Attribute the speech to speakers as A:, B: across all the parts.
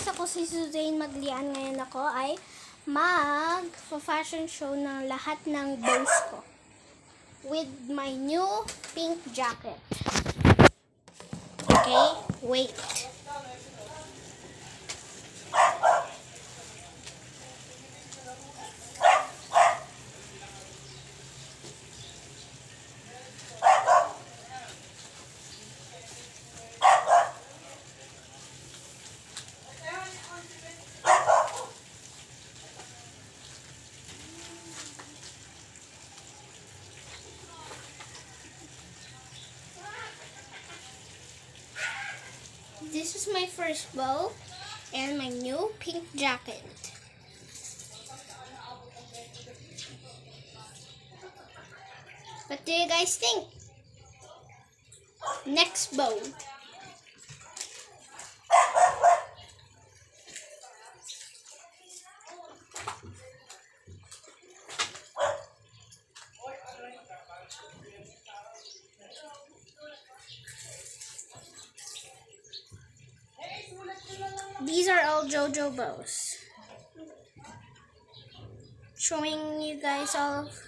A: guys, ako si Suzanne Maglian. Ngayon ako ay mag-fashion show ng lahat ng bows ko. With my new pink jacket. Okay, wait. This is my first bow and my new pink jacket. What do you guys think? Next bow. These are all JoJo bows. Showing you guys all of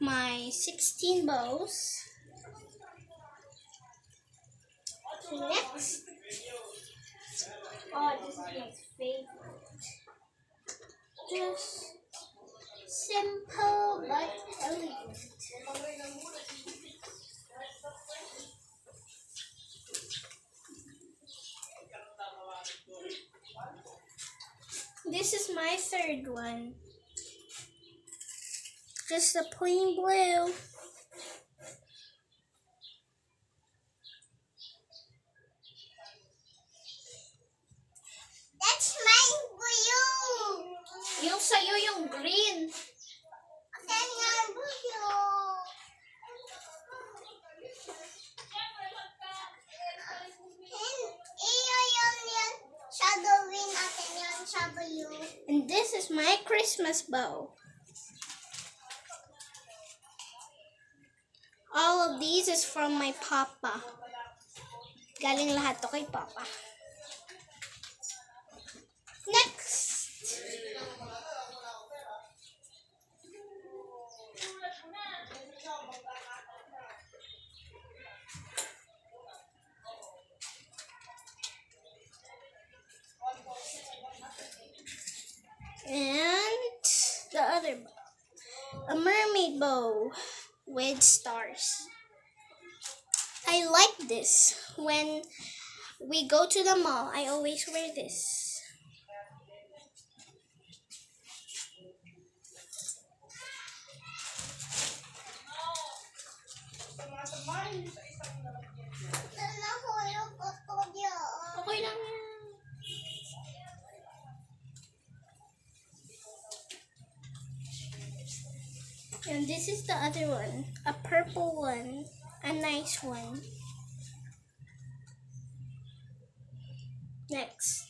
A: my 16 bows. Next. Oh, this is my favorite. Just simple but elegant. This is my third one. Just a plain blue.
B: And
A: this is my Christmas bow. All of these is from my papa. Galing lahat to kay papa. And the other bow. A mermaid bow with stars. I like this. When we go to the mall, I always wear this. And this is the other one. A purple one. A nice one. Next.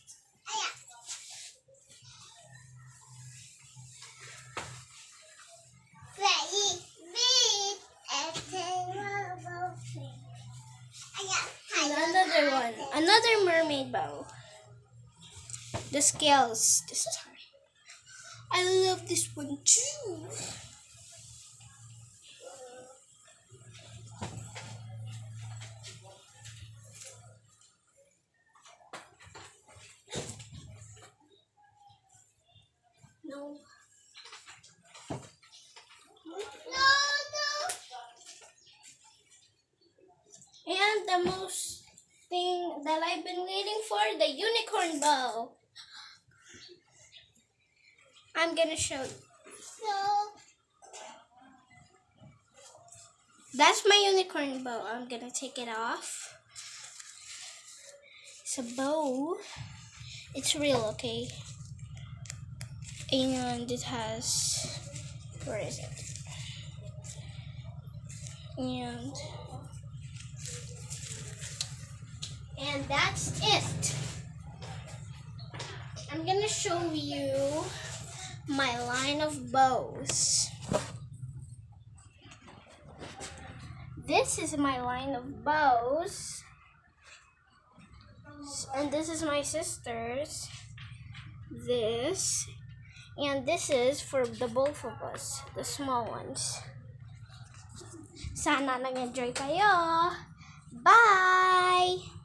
A: Another one. Another mermaid bow. The scales. This is hard. I love this one too. That I've been waiting for, the unicorn bow. I'm gonna show you.
B: No.
A: That's my unicorn bow. I'm gonna take it off. It's a bow. It's real, okay? And it has. Where is it? And. And that's it. I'm gonna show you my line of bows. This is my line of bows. And this is my sister's. This. And this is for the both of us, the small ones. Sana nag-enjoy kayo. Bye!